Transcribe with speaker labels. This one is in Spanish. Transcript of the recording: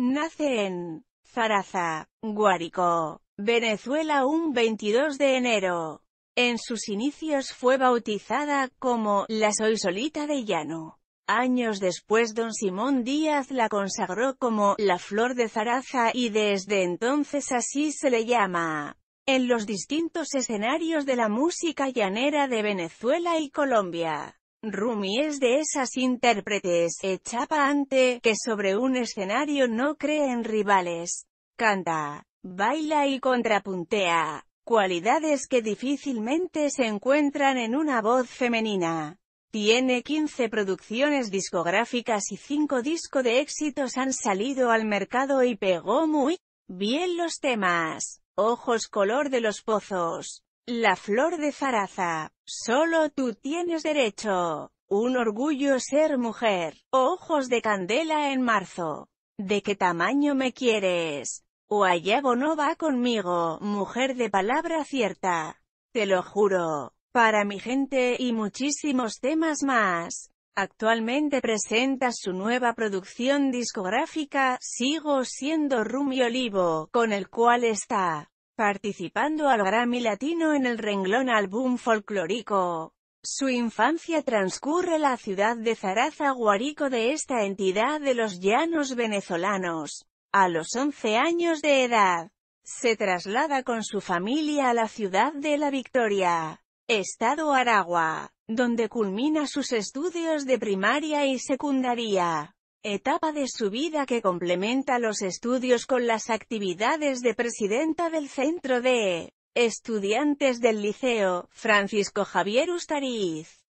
Speaker 1: Nace en Zaraza, Guárico, Venezuela un 22 de enero. En sus inicios fue bautizada como la Soy Solita de Llano. Años después don Simón Díaz la consagró como la Flor de Zaraza y desde entonces así se le llama. En los distintos escenarios de la música llanera de Venezuela y Colombia. Rumi es de esas intérpretes, echapa ante, que sobre un escenario no cree en rivales. Canta, baila y contrapuntea, cualidades que difícilmente se encuentran en una voz femenina. Tiene 15 producciones discográficas y 5 discos de éxitos han salido al mercado y pegó muy bien los temas. Ojos color de los pozos. La flor de zaraza. Solo tú tienes derecho. Un orgullo ser mujer. Ojos de candela en marzo. ¿De qué tamaño me quieres? O no va conmigo, mujer de palabra cierta. Te lo juro. Para mi gente y muchísimos temas más. Actualmente presenta su nueva producción discográfica, Sigo siendo Rumi Olivo, con el cual está participando al Grammy Latino en el renglón álbum folclórico. Su infancia transcurre la ciudad de Zaraza Guarico de esta entidad de los llanos venezolanos. A los 11 años de edad, se traslada con su familia a la ciudad de La Victoria, Estado Aragua, donde culmina sus estudios de primaria y secundaria etapa de su vida que complementa los estudios con las actividades de presidenta del Centro de Estudiantes del Liceo, Francisco Javier Ustariz.